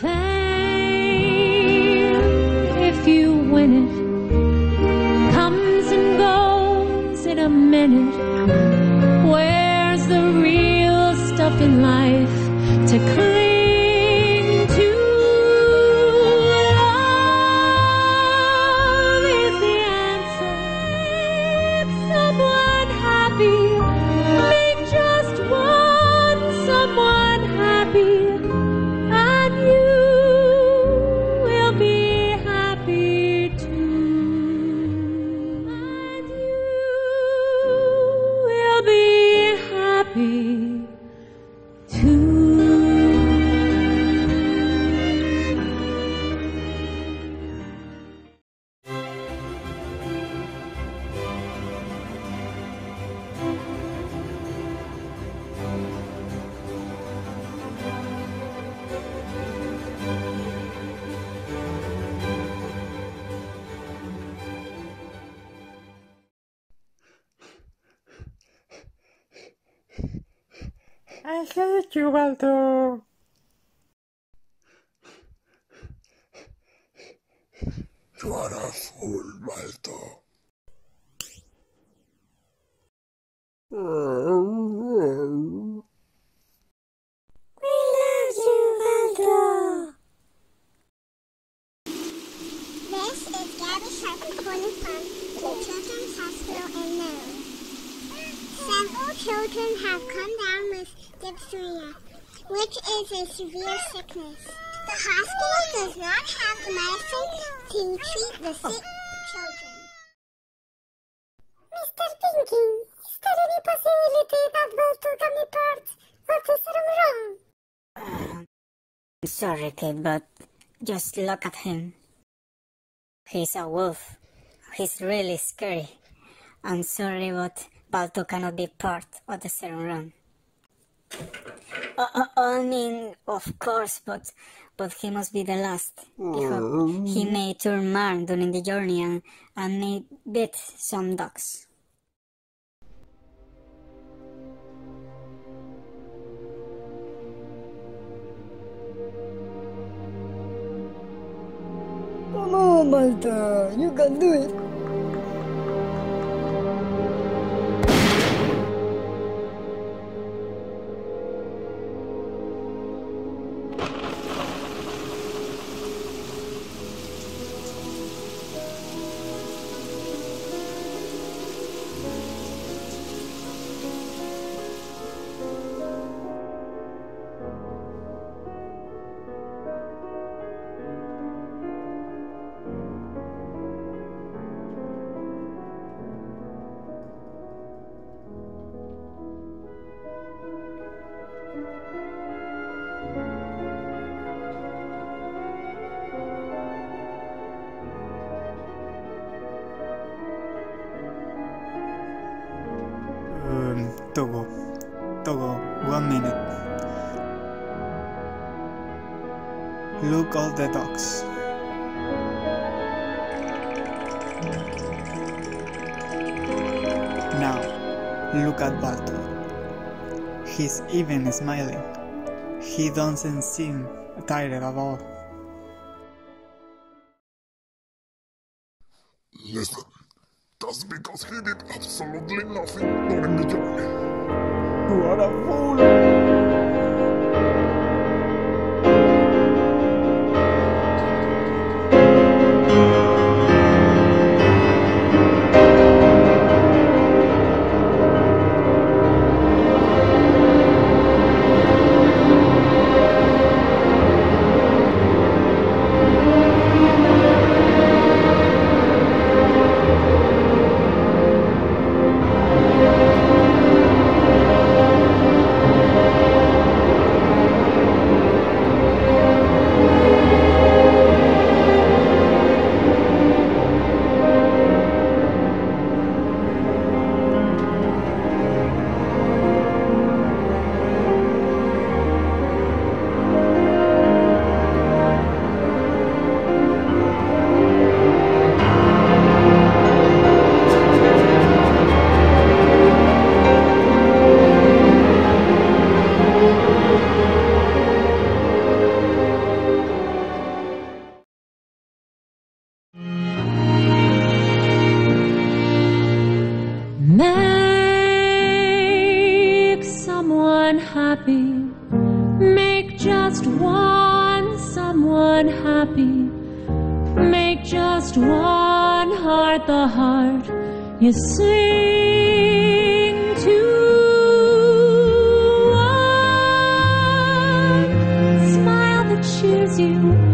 Fame, if you win it, comes and goes in a minute. Where's the real stuff in life to I hate you, Balto. You are a fool, Balto. We love you, Balto. This is Gabby Sharp reporting from the Children's Hospital in Maryland. Several children have come down with diphtheria, which is a severe sickness. The hospital does not have the medicine to treat the sick children. Mr. Pinky, is there any possibility that Balto can be part of the serum run? I'm sorry, kid, but just look at him. He's a wolf. He's really scary. I'm sorry, but Balto cannot be part of the serum run. Uh, uh, I mean, of course, but but he must be the last. Because he may turn man during the journey and, and may beat some dogs. Come on, Balto, You can do it. Um, Togo. Togo, one minute. Look all the dogs. Now, look at Balto. He's even smiling. He doesn't seem tired at all. Listen, that's because he did absolutely nothing during the journey. You are a fool. happy. Make just one heart the heart you sing to. One smile that cheers you.